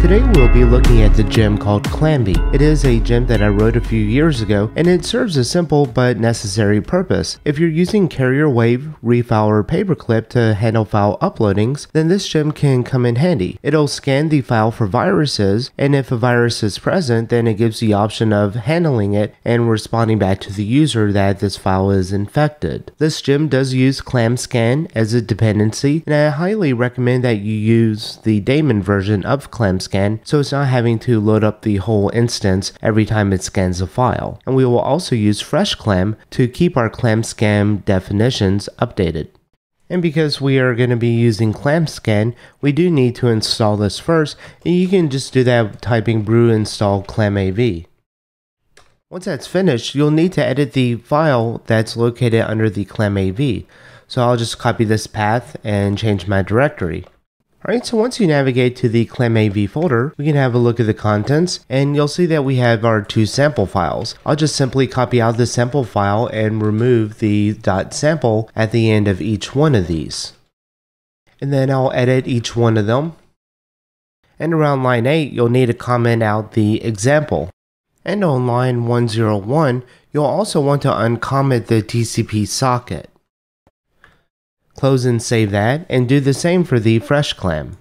Today we'll be looking at the gem called Clamby. It is a gem that I wrote a few years ago and it serves a simple but necessary purpose. If you're using carrier wave, refile, or paperclip to handle file uploadings, then this gem can come in handy. It'll scan the file for viruses and if a virus is present then it gives the option of handling it and responding back to the user that this file is infected. This gem does use ClamScan as a dependency and I highly recommend that you use the daemon version of ClamScan scan, so it's not having to load up the whole instance every time it scans a file. And we will also use FreshClam to keep our clam scan definitions updated. And because we are going to be using ClamScan, we do need to install this first, and you can just do that typing brew install clamav. Once that's finished, you'll need to edit the file that's located under the clamav. So I'll just copy this path and change my directory. Alright, so once you navigate to the ClamAV folder, we can have a look at the contents, and you'll see that we have our two sample files. I'll just simply copy out the sample file and remove the .sample at the end of each one of these. And then I'll edit each one of them. And around line 8, you'll need to comment out the example. And on line 101, you'll also want to uncomment the TCP socket. Close and save that, and do the same for the FreshClam.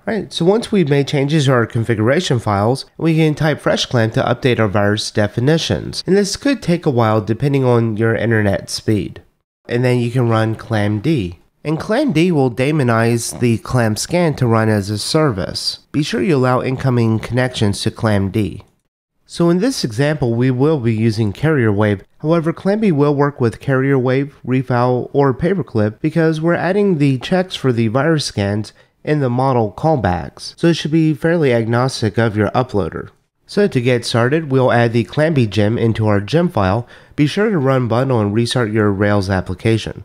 Alright, so once we've made changes to our configuration files, we can type FreshClam to update our virus definitions. And this could take a while depending on your internet speed. And then you can run clamd. And clamd will daemonize the clamscan to run as a service. Be sure you allow incoming connections to clamd. So in this example, we will be using carrier wave. However, Clamby will work with carrier wave, or paperclip because we're adding the checks for the virus scans in the model callbacks, so it should be fairly agnostic of your uploader. So to get started, we'll add the Clamby gem into our gem file. Be sure to run bundle and restart your Rails application.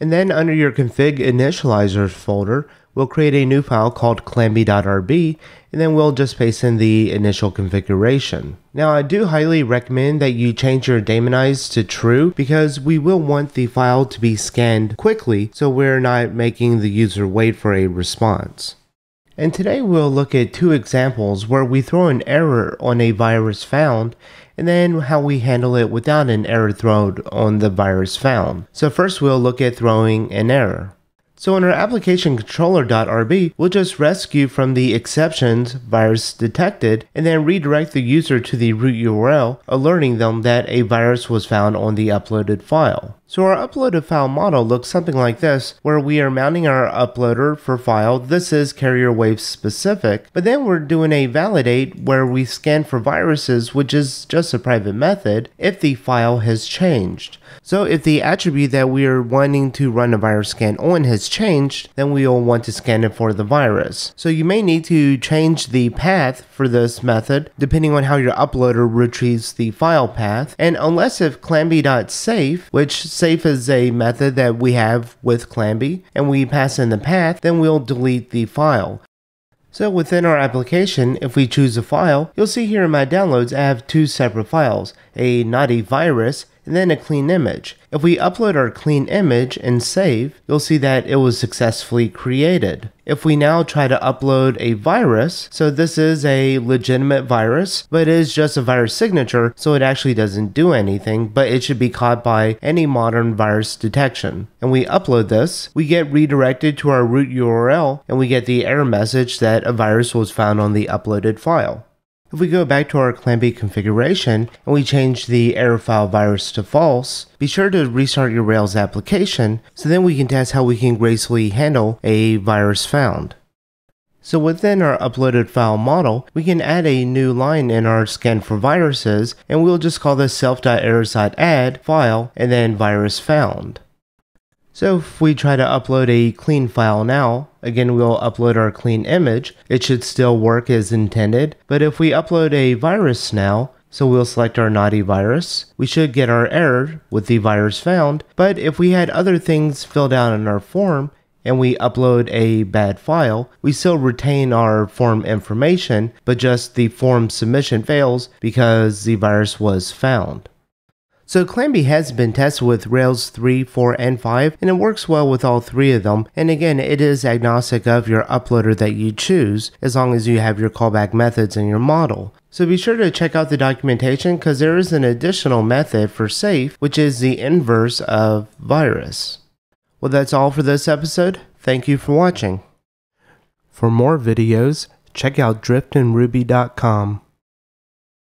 And then under your config initializers folder, we'll create a new file called clamby.rb and then we'll just paste in the initial configuration. Now I do highly recommend that you change your daemonize to true because we will want the file to be scanned quickly so we're not making the user wait for a response. And today we'll look at two examples where we throw an error on a virus found and then how we handle it without an error thrown on the virus found. So first we'll look at throwing an error. So in our application controller.rb, we'll just rescue from the exceptions virus detected and then redirect the user to the root URL, alerting them that a virus was found on the uploaded file. So our uploaded file model looks something like this, where we are mounting our uploader for file. This is carrier wave specific, but then we're doing a validate where we scan for viruses, which is just a private method, if the file has changed. So if the attribute that we are wanting to run a virus scan on has changed, then we will want to scan it for the virus. So you may need to change the path for this method, depending on how your uploader retrieves the file path. And unless if clamby.safe, which safe is a method that we have with Clamby, and we pass in the path, then we'll delete the file. So within our application, if we choose a file, you'll see here in my downloads I have two separate files, a naughty virus and then a clean image. If we upload our clean image and save, you'll see that it was successfully created. If we now try to upload a virus, so this is a legitimate virus, but it is just a virus signature, so it actually doesn't do anything, but it should be caught by any modern virus detection. And we upload this, we get redirected to our root URL, and we get the error message that a virus was found on the uploaded file. If we go back to our Clamby configuration and we change the error file virus to false, be sure to restart your Rails application so then we can test how we can gracefully handle a virus found. So within our uploaded file model, we can add a new line in our scan for viruses and we'll just call this self.errors.add file and then virus found. So if we try to upload a clean file now, again we'll upload our clean image, it should still work as intended, but if we upload a virus now, so we'll select our naughty virus, we should get our error with the virus found, but if we had other things filled out in our form, and we upload a bad file, we still retain our form information, but just the form submission fails because the virus was found. So Clamby has been tested with Rails 3, 4, and 5, and it works well with all three of them. And again, it is agnostic of your uploader that you choose, as long as you have your callback methods in your model. So be sure to check out the documentation because there is an additional method for safe, which is the inverse of virus. Well, that's all for this episode. Thank you for watching. For more videos, check out driftinruby.com.